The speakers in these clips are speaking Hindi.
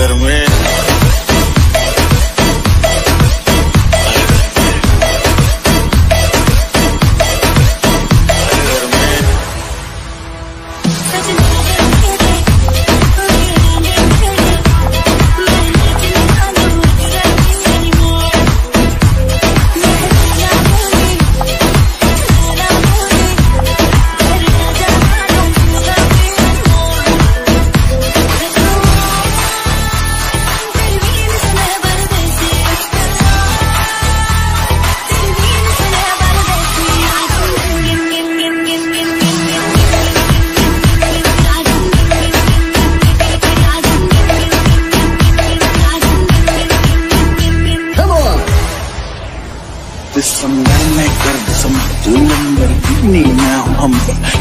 to the in. मैं कर तू नंबर कितनी मैं हम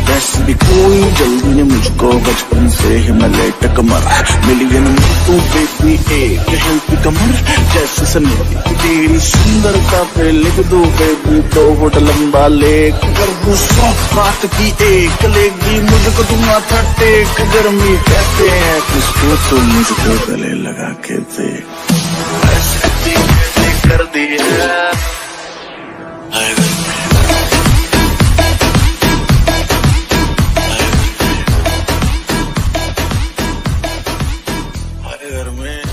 वैसे भी कोई जल्दी ने मुझको बचपन से ही मैं लेट कमर मिलियन तू बेबी एक हेल्प कमर जैसे समेती तेरी सुंदरता पे लिख दो बेबी दो फुट लंबा लेक कर दू सौ बात की एक लेगी मुझको तुम माथा टेक गर्मी कहते हैं किसको तो मुझको गले लगा के देख घर में।